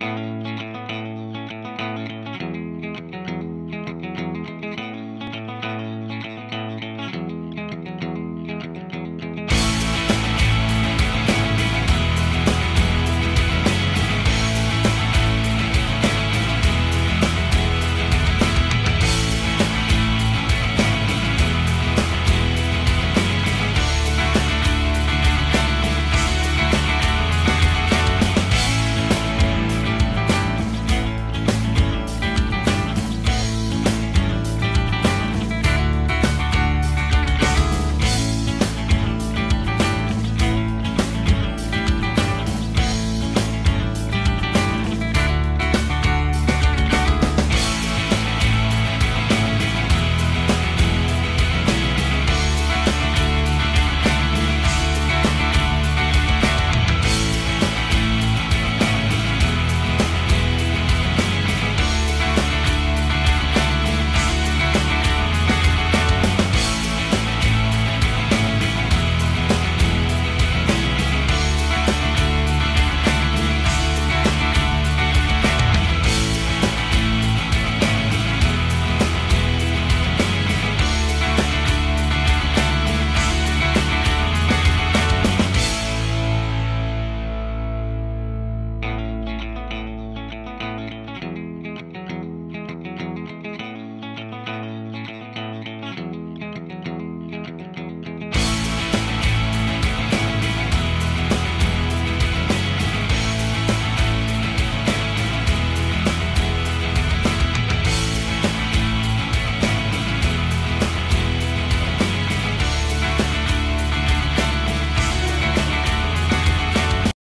Música